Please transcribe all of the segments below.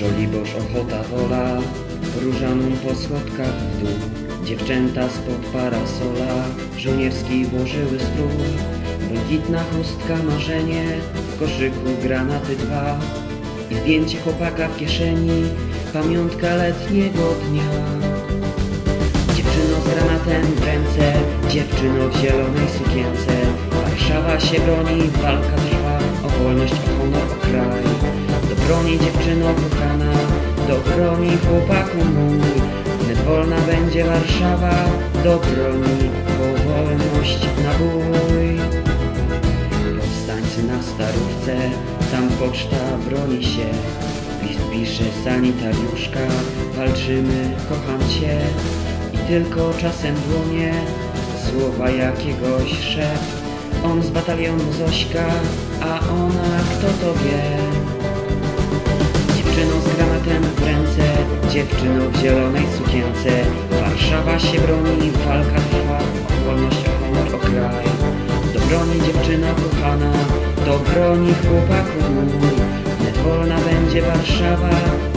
Żoliborz, ochota, wola, różaną po schodkach w dół. Dziewczęta spod parasola, żołnierski włożyły strój. Błękitna chustka, marzenie, w koszyku granaty dwa. I zdjęcie chłopaka w kieszeni, pamiątka letniego dnia. Dziewczyno z granatem w ręce, dziewczyno w zielonej sukience. Warszawa się broni, walka trwa, o wolność, o honor, o kraj. Do broni dziewczyno kochana, broni chłopaku mój. Wnet wolna będzie Warszawa, do broni, po wolność na bój. Powstańcy na starówce, tam poczta broni się. List pisze sanitariuszka, walczymy, kocham cię. I tylko czasem dłonie, słowa jakiegoś szef. On z batalionu Zośka, a ona kto to wie? Dziewczyną w zielonej sukience. Warszawa się broni, walka trwa, wolność, o honor, o kraj. Do broni dziewczyna kochana, do broni chłopaku mój. Wnet wolna będzie Warszawa,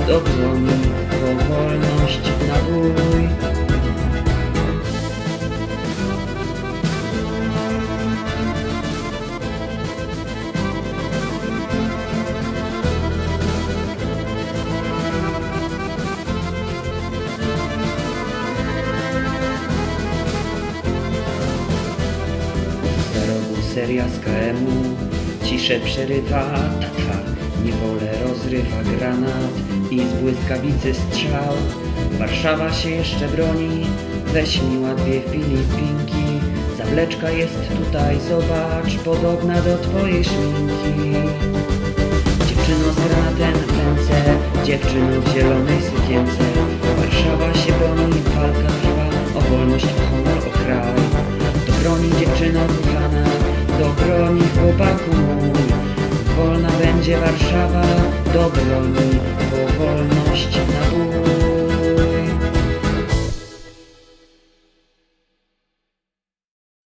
do broni, po wolność seria z KM-u Ciszę przerywa tata Niewolę rozrywa granat I z błyskawicy strzał. Warszawa się jeszcze broni Weź mi ładwie Filipinki. Zawleczka jest tutaj, zobacz Podobna do twojej szminki. Dziewczyno z granatem w ręce Dziewczyno w zielonej sukience. Warszawa się broni, walka broni chłopaku Wolna będzie Warszawa Do broni, po wolność